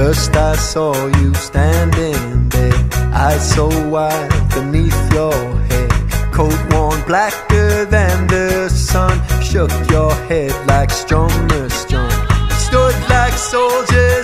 First I saw you standing there, eyes so wide beneath your head. Coat worn blacker than the sun, shook your head like strong strung. Stood like soldiers.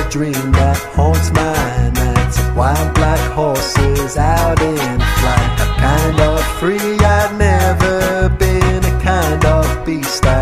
a dream that haunts my nights. Wild black horses out in flight. A kind of free I'd never been. A kind of beast I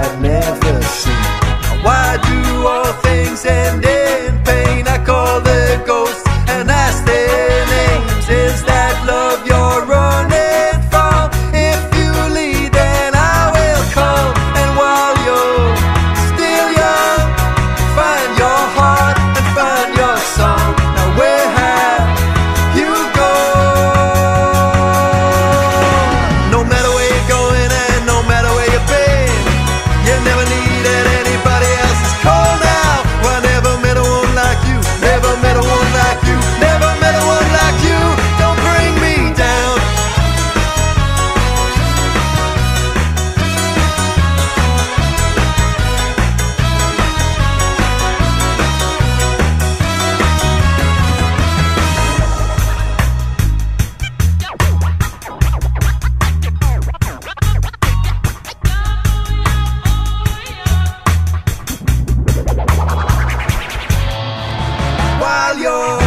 while you're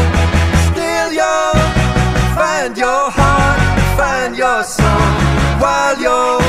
still young. Find your heart, find your song while you're.